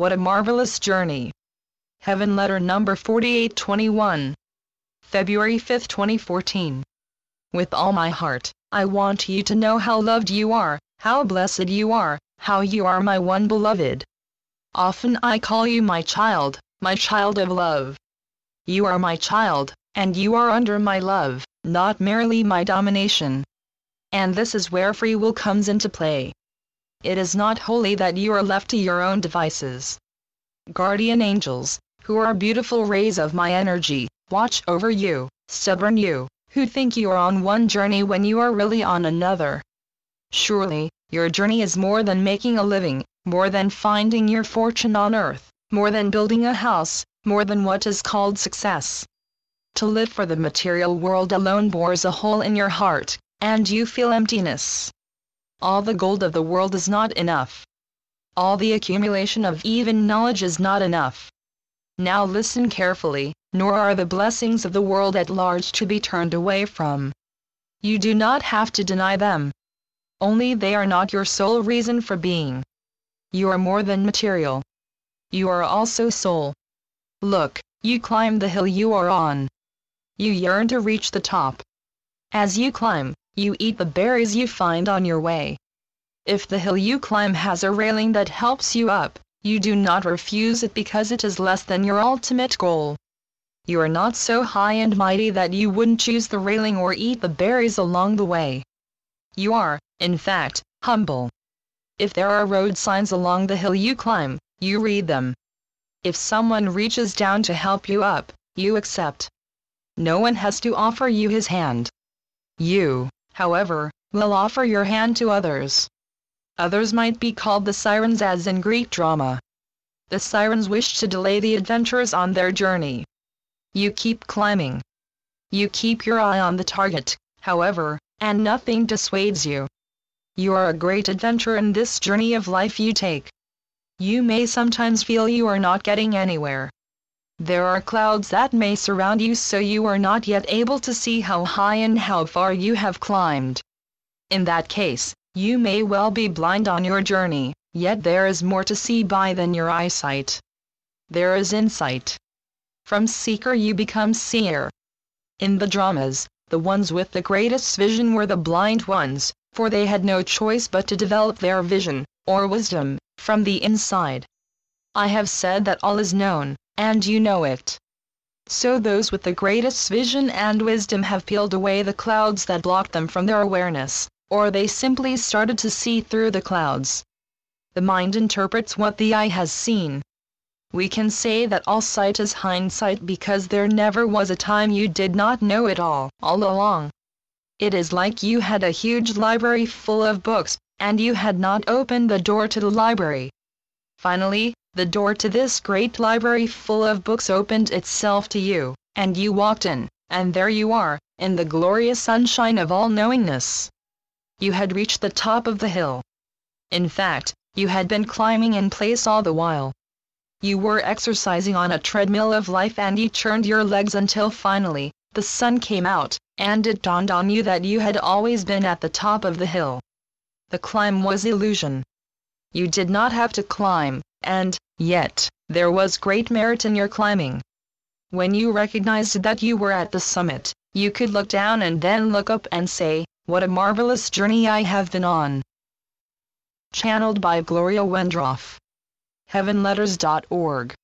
what a marvelous journey. Heaven Letter Number 4821. February 5, 2014. With all my heart, I want you to know how loved you are, how blessed you are, how you are my one beloved. Often I call you my child, my child of love. You are my child, and you are under my love, not merely my domination. And this is where free will comes into play. It is not wholly that you are left to your own devices. Guardian angels, who are beautiful rays of my energy, watch over you, stubborn you, who think you are on one journey when you are really on another. Surely, your journey is more than making a living, more than finding your fortune on earth, more than building a house, more than what is called success. To live for the material world alone bores a hole in your heart, and you feel emptiness. All the gold of the world is not enough. All the accumulation of even knowledge is not enough. Now listen carefully, nor are the blessings of the world at large to be turned away from. You do not have to deny them. Only they are not your sole reason for being. You are more than material. You are also soul. Look, you climb the hill you are on. You yearn to reach the top. As you climb, you eat the berries you find on your way. If the hill you climb has a railing that helps you up, you do not refuse it because it is less than your ultimate goal. You are not so high and mighty that you wouldn't choose the railing or eat the berries along the way. You are, in fact, humble. If there are road signs along the hill you climb, you read them. If someone reaches down to help you up, you accept. No one has to offer you his hand. You, however, will offer your hand to others. Others might be called the sirens as in Greek drama. The sirens wish to delay the adventurers on their journey. You keep climbing. You keep your eye on the target, however, and nothing dissuades you. You are a great adventurer in this journey of life you take. You may sometimes feel you are not getting anywhere. There are clouds that may surround you so you are not yet able to see how high and how far you have climbed. In that case, you may well be blind on your journey, yet there is more to see by than your eyesight. There is insight. From seeker you become seer. In the dramas, the ones with the greatest vision were the blind ones, for they had no choice but to develop their vision, or wisdom, from the inside. I have said that all is known, and you know it. So those with the greatest vision and wisdom have peeled away the clouds that blocked them from their awareness, or they simply started to see through the clouds. The mind interprets what the eye has seen. We can say that all sight is hindsight because there never was a time you did not know it all, all along. It is like you had a huge library full of books, and you had not opened the door to the library. Finally, the door to this great library full of books opened itself to you, and you walked in, and there you are, in the glorious sunshine of all-knowingness. You had reached the top of the hill. In fact, you had been climbing in place all the while. You were exercising on a treadmill of life and you churned your legs until finally, the sun came out, and it dawned on you that you had always been at the top of the hill. The climb was illusion. You did not have to climb, and, yet, there was great merit in your climbing. When you recognized that you were at the summit, you could look down and then look up and say, what a marvelous journey I have been on. Channeled by Gloria Wendroff. HeavenLetters.org